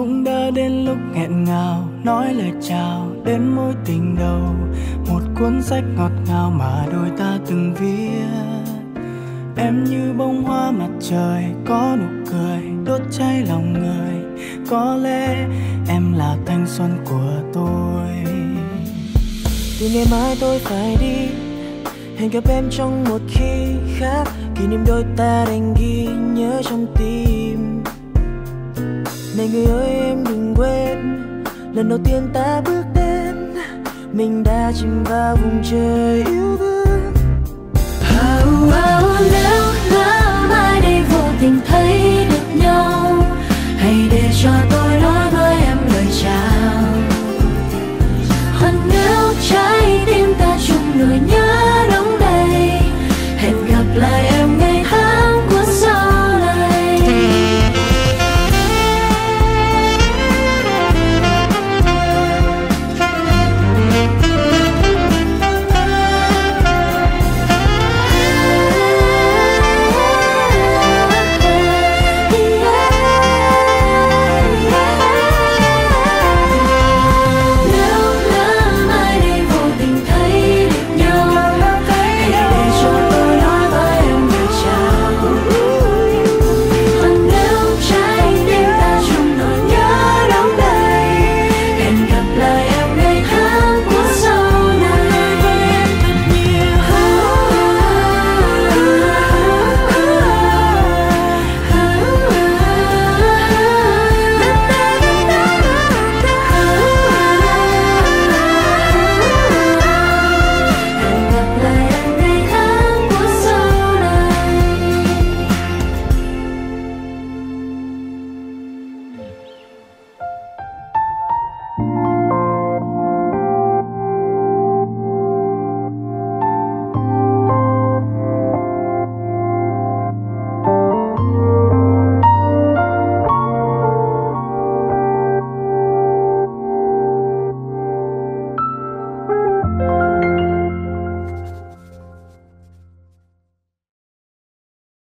cũng đã đến lúc nghẹn ngào, nói lời chào đến mối tình đầu. Một cuốn sách ngọt ngào mà đôi ta từng viết. Em như bông hoa mặt trời, có nụ cười, đốt cháy lòng người. Có lẽ em là thanh xuân của tôi. Từ ngày mai tôi phải đi, hẹn gặp em trong một khi khác. Kỷ niệm đôi ta đành ghi nhớ trong tim này người ơi em đừng quên. Lần đầu tiên ta bước đến mình đã chìm vào vùng trời yêu thương. Oh, oh, nếu lỡ mai đây vô tình thấy được nhau hãy để cho tôi